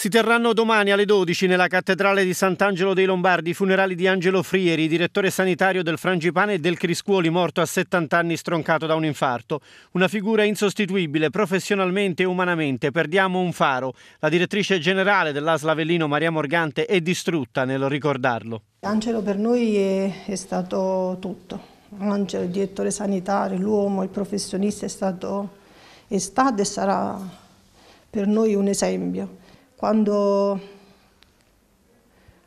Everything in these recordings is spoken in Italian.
Si terranno domani alle 12 nella cattedrale di Sant'Angelo dei Lombardi i funerali di Angelo Frieri, direttore sanitario del Frangipane e del Criscuoli, morto a 70 anni stroncato da un infarto. Una figura insostituibile professionalmente e umanamente. Perdiamo un faro. La direttrice generale dell'Asla Avellino, Maria Morgante, è distrutta nel ricordarlo. Angelo per noi è, è stato tutto. Angelo, il direttore sanitario, l'uomo, il professionista è stato, è stato e sarà per noi un esempio quando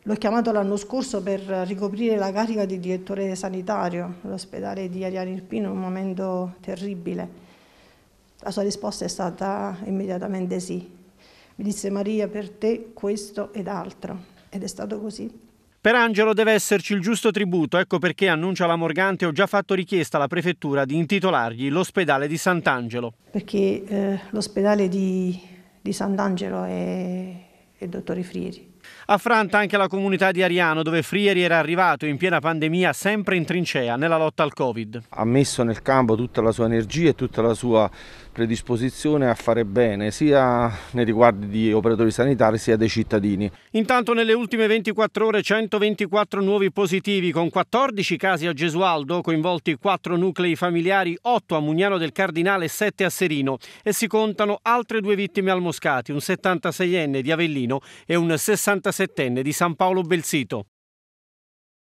l'ho chiamato l'anno scorso per ricoprire la carica di direttore sanitario all'ospedale di Ariano Irpino, un momento terribile. La sua risposta è stata immediatamente sì. Mi disse Maria, per te questo ed altro. Ed è stato così. Per Angelo deve esserci il giusto tributo, ecco perché annuncia la Morgante ho già fatto richiesta alla prefettura di intitolargli l'ospedale di Sant'Angelo. Perché eh, l'ospedale di di Sant'Angelo e, e Dottori Frieri. Affranta anche la comunità di Ariano dove Frieri era arrivato in piena pandemia sempre in trincea nella lotta al Covid. Ha messo nel campo tutta la sua energia e tutta la sua predisposizione a fare bene sia nei riguardi di operatori sanitari sia dei cittadini. Intanto nelle ultime 24 ore 124 nuovi positivi con 14 casi a Gesualdo, coinvolti 4 nuclei familiari, 8 a Mugnano del Cardinale e 7 a Serino e si contano altre due vittime al Moscati, un 76enne di Avellino e un 67enne di San Paolo Belsito.